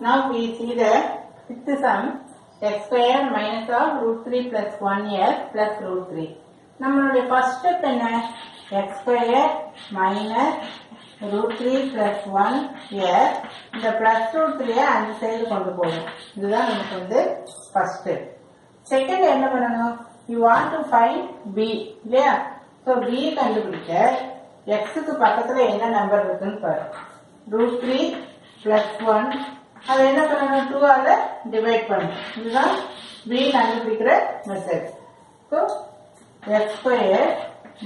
Now we see the fifth sum x square minus of root 3 plus 1 s plus root 3. நம்மளுடைய first step என்ன x square minus root 3 plus 1 s இந்த plus root 3 அந்த side கொண்டு போகும் இதுதான் நமக்கு வந்து first step. second என்ன பண்ணணும் you want to find b இல்லையா so b கண்டுபிடிக்க x க்கு பக்கத்துல என்ன நம்பர் இருக்குன்னு பாரு ரூட் த்ரீ பிளஸ் ஒன் அதை என்ன பண்ணணும்? டூ ஆல டிவைட் பண்ணணும். இதுதான் பி கண்டுபிடிக்கிற method so x square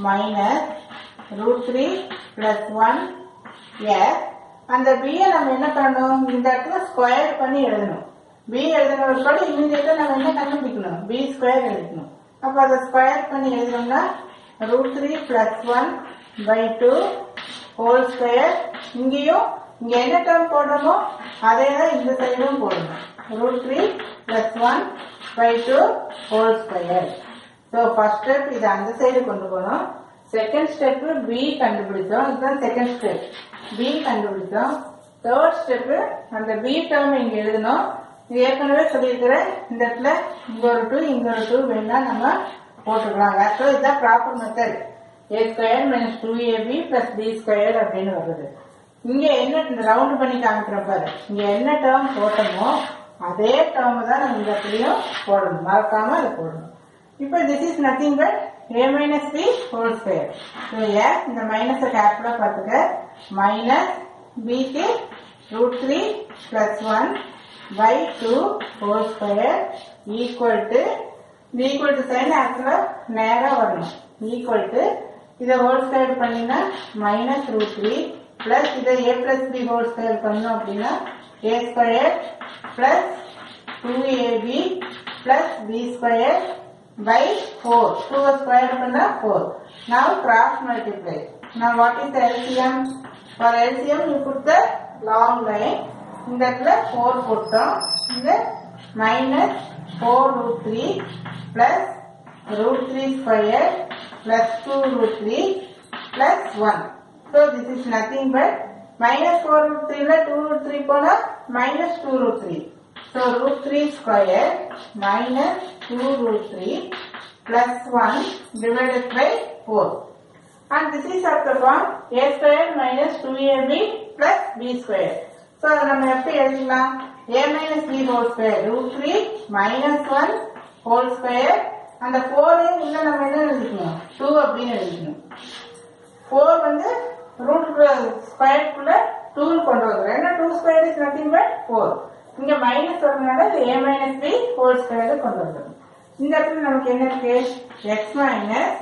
minus root three plus one a அந்த பியை நம்ம என்ன பண்ணணும்? இந்த இடத்துல ஸ்கொயர் பண்ணி எழுதணும். பி எழுதணும் படி இமீடியட்டா நம்ம என்ன கண்டுபிடிக்கணும்? பி ஸ்கொயர் எழுதணும். அப்போ அதை ஸ்கொயர் பண்ணி எழுதணும்னா root three plus one by two whole square இங்கேயும் இங்க என்ன டேர்ம் போடுறோமோ அதே தான் இந்த சைடும் போடணும். Root three plus one by two whole square so first step இது அந்த சைடு கொண்டு போகணும். செகண்ட் ஸ்டெப் பி கண்டுபிடிச்சோம் இதுதான் செகண்ட் ஸ்டெப் பி கண்டுபிடிச்சோம் தேர்ட் ஸ்டெப் அந்த பி டேர்ம் இங்க எழுதணும். இது ஏற்கனவே சொல்லியிருக்கிறேன். இந்த இடத்துல இங்க ஒரு டூ இங்க ஒரு டூ வேணா நம்ம போட்டுக்கலாம். ஆக்சுவலாக இதுதான் proper method a square minus two a b plus b square அப்படின்னு வருது. இங்க என்ன ரவுண்ட் பண்ணி காமிக்கிறோம் பாரு. இங்க என்ன டேர்ம் போட்டோமோ அதே டேர்ம் தான் நம்ம இந்த இடத்துலயும் போடணும். மறக்காம அதை போடணும். இப்போ this is nothing but a minus b whole square so a இந்த மைனஸை கேப்ல பார்த்துக்க. மைனஸ் பிக்கு root three plus one by two whole square equal to இந்த ஈக்குவல் டு சைன் ஆக்சுவலாக நேராக வரணும். ஈக்குவல் டு இதை ஹோல் ஸ்கொயர் பண்ணினா மைனஸ் ரூட் த்ரீ பிளஸ் இதை a plus b whole square பண்ணோம் அப்படின்னா a square plus two a b plus b square by four two square பண்ணா ஃபோர் நான் கிராஸ் மல்டிப்ளை நான் what is LCM for LCM கொடுத்த long line இந்த இடத்துல four போட்டோம் இந்த minus four root three plus root three square plus two root three plus one So this is nothing but minus 4 root 3 ல 2 root 3 போனா minus 2 root 3. So root 3 square minus 2 root 3 plus 1 divided by 4. And this is of the form a square minus 2ab plus b square. So அதை நம்ம எப்படி எழுதலாம் a minus b whole square root 3 minus 1 whole square அந்த 4 உள்ள நம்ம என்ன எழுதிக்கணும் 2 அப்படின்னு எழுதிக்கணும் 4 வந்து ரூட் ஸ்கொயருக்குள்ள டூ கொண்டு வந்துடும் ஏன்னா two square is nothing but four இங்க மைனஸ் வரதுனால இது a minus b whole square கொண்டு வந்துடும் இந்த இடத்துல நமக்கு என்ன இருக்கு? X minus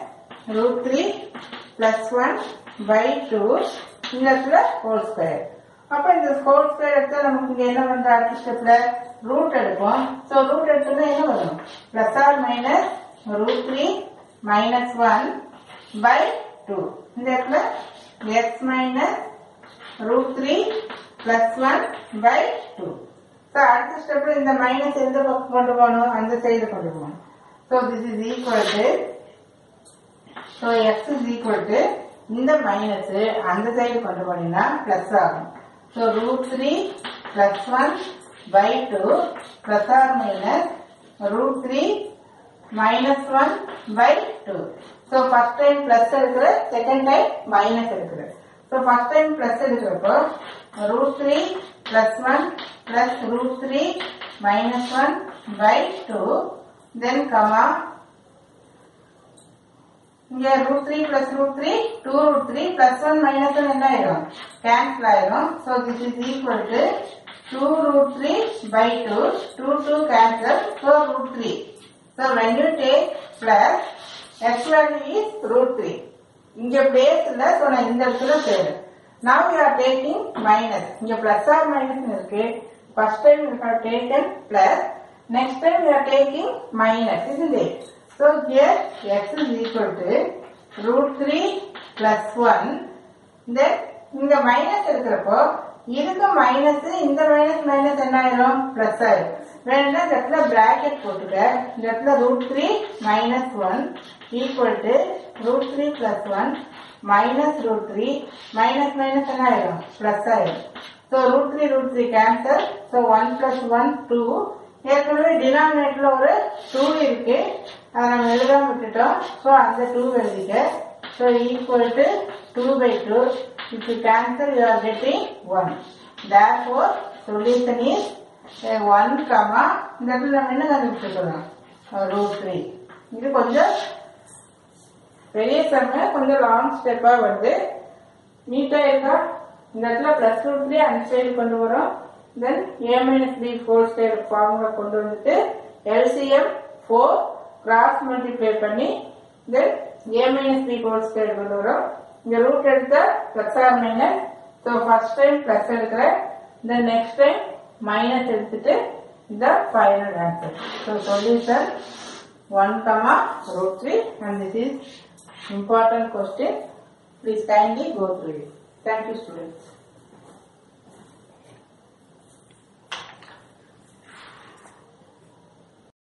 root three plus one by two இந்த இடத்துல ஹோல் ஸ்கொயர் அப்ப இந்த ஹோல் ஸ்கொயர் எடுத்தா நமக்கு இங்க என்ன வந்து அடுத்த ஸ்டெப்ல ரூட் எடுப்போம். ஸோ ரூட் எடுத்தா என்ன வரும்? Plus or minus root three minus one by two இந்த இடத்துல x minus root three plus one by two so அடுத்த ஸ்டெப்ல இந்த மைனஸ் எந்த பக்கம் கொண்டு போகணும்? அந்த சைடு கொண்டு போகணும். So this is equal to so x is equal to இந்த minus அந்த சைடு கொண்டு போனீங்கன்னா plus ஆகும். So root three plus one by two or minus root root three minus one by two so first time plus எடுக்கிற second time minus எடுக்கிற so first time plus எடுக்கிறப்போ root 3 plus 1 plus root 3 minus 1 by 2 then comma இங்க root 3 plus root 3 2 root 3 plus 1 minus 1 என்ன ஆயிரும் cancel ஆயிரும் so this is equal to 2 root 3 by 2 2 2 cancel so root 3 so when you take plus x value is root 3 இங்க place இல்ல so நான் இந்த இடத்துல செய்றேன் Now we are taking minus. இங்க plus or minus இருக்கு. First time we have taken plus. Next time we are taking minus, isn't it? So here x is equal to root 3 plus 1. Then இங்க minus இருக்கிறப்போ இதுக்கு minus இந்த minus minus என்ன ஆயிரும் plus ஆயிரும் வேணும்னா இந்த இடத்துல பிராக்கெட் போட்டுக்க இந்த இடத்துல root three minus one equal to root three plus one minus root three minus minus என்ன ஆயிரும் பிளஸ் ஆயிரும் so root three root three cancel so one plus one two ஏற்கனவே டினாமினேட்டர்ல ஒரு டூ இருக்கு. அதை நம்ம எழுதாம விட்டுட்டோம். ஸோ அந்த டூ எழுதிக்க. So equal to two by two if you cancel you are getting one therefore solution is one comma இந்த இடத்துல நம்ம என்ன கண்டுபிடிச்சிருக்கிறோம்? ரூட் த்ரீ இது கொஞ்சம் பெரிய சம்ம கொஞ்சம் லாங் ஸ்டெப்பா வருது. நீட்டா இருக்கா? இந்த இடத்துல பிளஸ் ரூட்லேயே அந்த சைடு கொண்டு வரோம். Then a minus b four side formula கொண்டு வந்துட்டு எல்சிஎம் ஃபோர் கிராஸ் மல்டிப்ளை பண்ணி then a minus b four side கொண்டு வரும். இங்க ரூட் எடுத்தா plus or minus so first time plus எடுக்கிறேன். தென் நெக்ஸ்ட் டைம் மைனஸ் எடுத்துட்டு இந்த final answer so solution 1 comma root 3 and this is important question. Please kindly go through it. Thank you students.